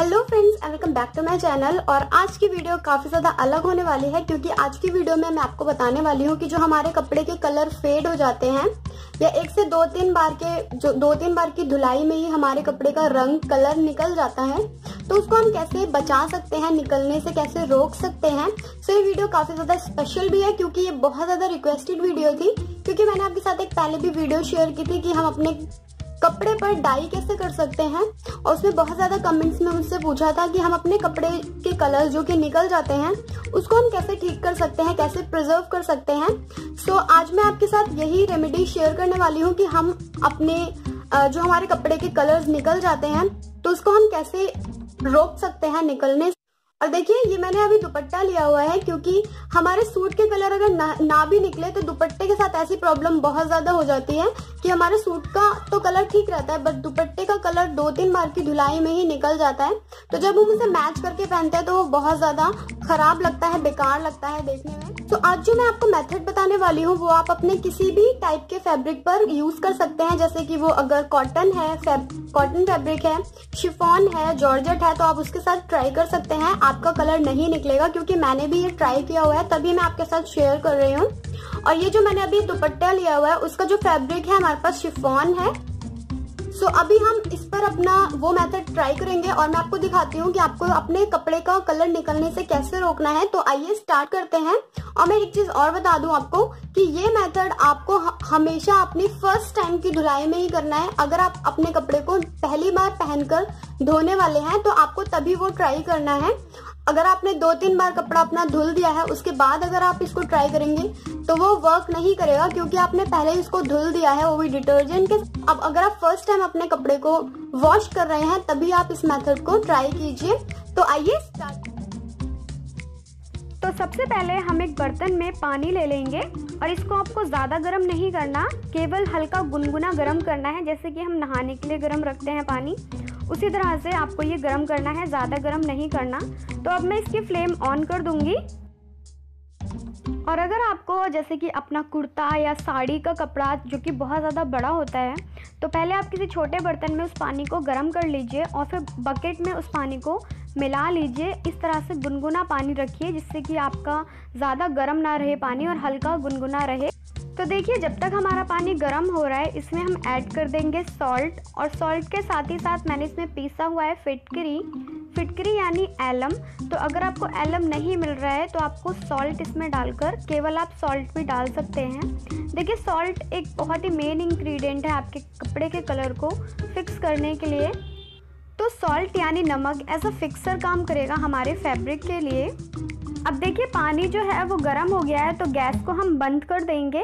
Hello friends and welcome back to my channel और आज की वीडियो काफ़ी ज़्यादा अलग होने वाली है, क्योंकि आज की वीडियो में मैं आपको बताने वाली हूँ कि जो हमारे कपड़े के कलर फेड हो जाते हैं, या एक से दो तीन बार के, जो दो तीन बार की धुलाई में ही हमारे कपड़े का रंग कलर निकल जाता है तो उसको हम कैसे बचा सकते हैं, निकलने से कैसे रोक सकते हैं? सो ये वीडियो काफ़ी ज़्यादा स्पेशल भी है, क्योंकि ये बहुत ज़्यादा रिक्वेस्टेड वीडियो थी, क्योंकि मैंने आपके साथ एक पहले भी वीडियो शेयर की थी कि हम अपने कपड़े पर डाई कैसे कर सकते हैं? और उसमें बहुत ज़्यादा कमेंट्स में मुझसे पूछा था कि हम अपने कपड़े के कलर जो कि निकल जाते हैं उसको हम कैसे ठीक कर सकते हैं कैसे प्रिजर्व कर सकते हैं? सो so, आज मैं आपके साथ यही रेमेडी शेयर करने वाली हूँ कि हम अपने जो हमारे कपड़े के कलर्स निकल जाते हैं तो उसको हम कैसे रोक सकते हैं निकलने? और देखिए ये मैंने अभी दुपट्टा लिया हुआ है क्योंकि हमारे सूट के कलर अगर ना, ना भी निकले तो दुपट्टे के साथ ऐसी प्रॉब्लम बहुत ज़्यादा हो जाती है कि हमारे सूट का तो कलर ठीक रहता है बट दुपट्टे का कलर दो तीन बार की धुलाई में ही निकल जाता है। तो जब हम उसे मैच करके पहनते हैं तो वो बहुत ज़्यादा खराब लगता है बेकार लगता है देखने में। तो आज जो मैं आपको मेथड बताने वाली हूँ वो आप अपने किसी भी टाइप के फैब्रिक पर यूज़ कर सकते हैं। जैसे कि वो अगर कॉटन है कॉटन फैब्रिक है शिफॉन है जॉर्जेट है तो आप उसके साथ ट्राई कर सकते हैं। आपका कलर नहीं निकलेगा क्योंकि मैंने भी ये ट्राई किया हुआ है तभी मैं आपके साथ शेयर कर रही हूँ। और ये जो मैंने अभी दुपट्टा लिया हुआ है उसका जो फैब्रिक है हमारे पास शिफॉन है। सो so, अभी हम इस पर अपना वो मेथड ट्राई करेंगे और मैं आपको दिखाती हूँ कि आपको अपने कपड़े का कलर निकलने से कैसे रोकना है। तो आइए स्टार्ट करते हैं। और मैं एक चीज़ और बता दूँ आपको कि ये मेथड आपको हमेशा अपनी फ़र्स्ट टाइम की धुलाई में ही करना है। अगर आप अपने कपड़े को पहली बार पहनकर धोने वाले हैं तो आपको तभी वो ट्राई करना है। अगर आपने दो तीन बार कपड़ा अपना धुल दिया है, उसके बाद अगर आप इसको ट्राई करेंगे तो वो वर्क नहीं करेगा क्योंकि आपने पहले इसको धुल दिया है, वो भी डिटर्जेंट के अब अगर आप फ़र्स्ट टाइम अपने कपड़े को वॉश कर रहे हैं, तभी आप इस मेथड को ट्राई कीजिए। तो आइए तो सबसे पहले हम एक बर्तन में पानी ले लेंगे और इसको आपको ज़्यादा गर्म नहीं करना, केवल हल्का गुनगुना गर्म करना है, जैसे कि हम नहाने के लिए गर्म रखते हैं पानी। उसी तरह से आपको ये गर्म करना है, ज़्यादा गर्म नहीं करना। तो अब मैं इसकी फ्लेम ऑन कर दूँगी। और अगर आपको जैसे कि अपना कुर्ता या साड़ी का कपड़ा, जो कि बहुत ज़्यादा बड़ा होता है तो पहले आप किसी छोटे बर्तन में उस पानी को गर्म कर लीजिए और फिर बकेट में उस पानी को मिला लीजिए। इस तरह से गुनगुना पानी रखिए, जिससे कि आपका ज़्यादा गर्म ना रहे पानी और हल्का गुनगुना रहे। तो देखिए, जब तक हमारा पानी गर्म हो रहा है, इसमें हम ऐड कर देंगे सॉल्ट और सॉल्ट के साथ ही साथ मैंने इसमें पीसा हुआ है फिटकरी। फिटकरी यानी एलम। तो अगर आपको एलम नहीं मिल रहा है तो आपको सॉल्ट इसमें डालकर, केवल आप सॉल्ट भी डाल सकते हैं। देखिए सॉल्ट एक बहुत ही मेन इंग्रेडिएंट है आपके कपड़े के कलर को फिक्स करने के लिए। तो सॉल्ट यानी नमक एज अ फिक्सर काम करेगा हमारे फैब्रिक के लिए। अब देखिए, पानी जो है, वो गर्म हो गया है तो गैस को हम बंद कर देंगे।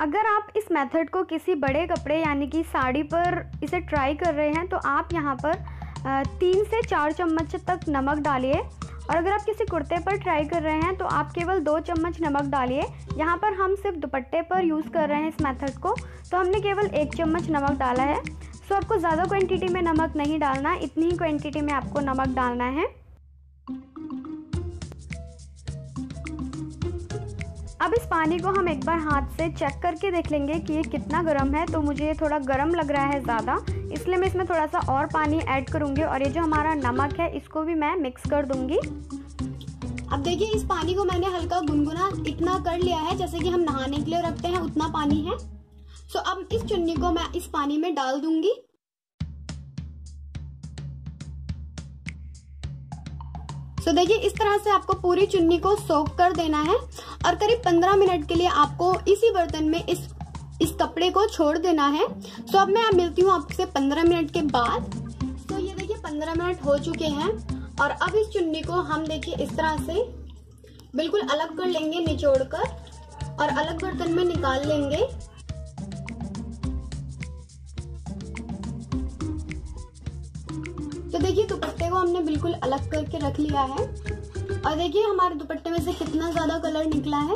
अगर आप इस मेथड को किसी बड़े कपड़े, यानी कि साड़ी पर इसे ट्राई कर रहे हैं तो आप यहाँ पर तीन से चार चम्मच तक नमक डालिए। और अगर आप किसी कुर्ते पर ट्राई कर रहे हैं तो आप केवल दो चम्मच नमक डालिए। यहाँ पर हम सिर्फ़ दुपट्टे पर यूज़ कर रहे हैं इस मेथड को तो हमने केवल एक चम्मच नमक डाला है। सो, आपको ज़्यादा क्वांटिटी में नमक नहीं डालना, इतनी ही क्वांटिटी में आपको नमक डालना है। अब इस पानी को हम एक बार हाथ से चेक करके देख लेंगे कि ये कितना गर्म है। तो मुझे ये थोड़ा गर्म लग रहा है ज़्यादा। इसलिए मैं इसमें थोड़ा सा और पानी ऐड करूँगी और ये जो हमारा नमक है, इसको भी मैं मिक्स कर दूँगी। अब देखिए, इस पानी को मैंने हल्का गुनगुना इतना कर लिया है, जैसे कि हम नहाने के लिए रखते हैं, उतना पानी है। सो अब इस चुन्नी को मैं इस पानी में डाल दूँगी। सो so, देखिए इस तरह से आपको पूरी चुन्नी को सोक कर देना है और करीब 15 मिनट के लिए आपको इसी बर्तन में इस इस कपड़े को छोड़ देना है। सो so, अब मैं मिलती हूँ आपसे 15 मिनट के बाद। तो ये देखिए 15 मिनट हो चुके हैं और अब इस चुन्नी को हम देखिए इस तरह से बिल्कुल अलग कर लेंगे निचोड़ कर और अलग बर्तन में निकाल लेंगे। तो देखिए, दुपट्टे को हमने बिल्कुल अलग करके रख लिया है। और देखिए, हमारे दुपट्टे में से कितना ज़्यादा कलर निकला है।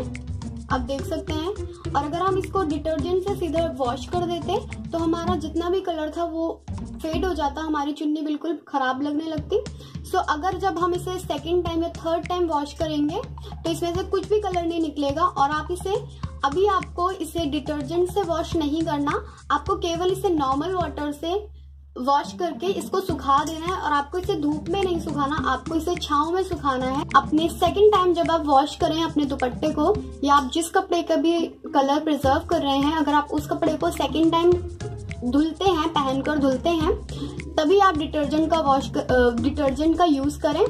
आप देख सकते हैं। और अगर हम इसको डिटर्जेंट से सीधे वॉश कर देते तो हमारा जितना भी कलर था, वो फेड हो जाता, हमारी चुन्नी बिल्कुल खराब लगने लगती। सो अगर जब हम इसे सेकेंड टाइम या थर्ड टाइम वॉश करेंगे तो इसमें से कुछ भी कलर नहीं निकलेगा। और आप इसे, अभी आपको इसे डिटर्जेंट से वॉश नहीं करना, आपको केवल इसे नॉर्मल वाटर से वॉश करके इसको सुखा देना है और आपको इसे धूप में नहीं सुखाना, आपको इसे छाव में सुखाना है। अपने सेकंड टाइम जब आप वॉश करें अपने दुपट्टे को, या आप जिस कपड़े का भी कलर प्रिजर्व कर रहे हैं, अगर आप उस कपड़े को सेकंड टाइम धुलते हैं, पहनकर धुलते हैं, तभी आप डिटर्जेंट का वॉश डिटर्जेंट का यूज़ करें।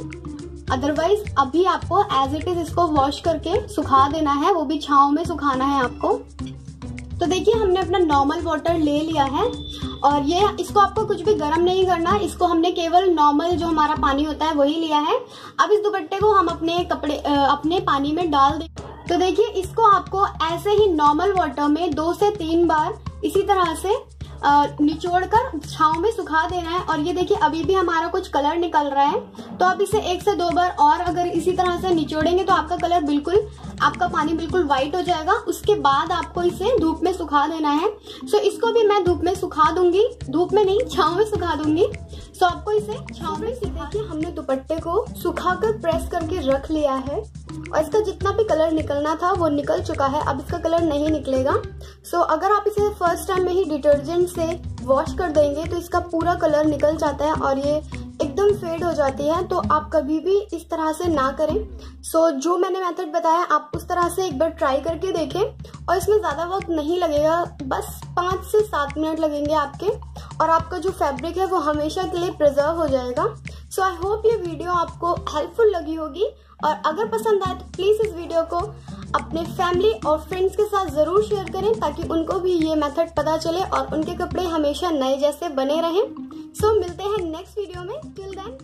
अदरवाइज़ अभी आपको एज इट इज़ इसको वॉश करके सुखा देना है, वो भी छाव में सुखाना है आपको। तो देखिए, हमने अपना नॉर्मल वाटर ले लिया है। और ये इसको आपको कुछ भी गर्म नहीं करना, इसको हमने केवल नॉर्मल जो हमारा पानी होता है वही लिया है। अब इस दुपट्टे को हम अपने कपड़े अपने पानी में डाल दें। तो देखिए, इसको आपको ऐसे ही नॉर्मल वाटर में दो से तीन बार इसी तरह से निचोड़ कर छाव में सुखा देना है। और ये देखिए, अभी भी हमारा कुछ कलर निकल रहा है। तो आप इसे एक से दो बार और अगर इसी तरह से निचोड़ेंगे तो आपका कलर बिल्कुल, आपका पानी बिल्कुल व्हाइट हो जाएगा। उसके बाद आपको इसे धूप में सुखा देना है। सो इसको भी मैं धूप में सुखा दूँगी। धूप में नहीं, छाव में सुखा दूँगी। सो आपको इसे छाव में देखिए हमने दुपट्टे को सुखाकर प्रेस करके रख लिया है। और इसका जितना भी कलर निकलना था वो निकल चुका है। अब इसका कलर नहीं निकलेगा। सो so, अगर आप इसे फ़र्स्ट टाइम में ही डिटर्जेंट से वॉश कर देंगे तो इसका पूरा कलर निकल जाता है और ये एकदम फेड हो जाती है। तो आप कभी भी इस तरह से ना करें। सो so, जो मैंने मेथड बताया आप उस तरह से एक बार ट्राई करके देखें और इसमें ज़्यादा वक्त नहीं लगेगा। बस पाँच से सात मिनट लगेंगे आपके और आपका जो फैब्रिक है वो हमेशा के लिए प्रिजर्व हो जाएगा। सो आई होप ये वीडियो आपको हेल्पफुल लगी होगी। और अगर पसंद आए तो प्लीज़ इस वीडियो को अपने फैमिली और फ्रेंड्स के साथ ज़रूर शेयर करें ताकि उनको भी ये मेथड पता चले और उनके कपड़े हमेशा नए जैसे बने रहें। सो so, मिलते हैं नेक्स्ट वीडियो में। Till then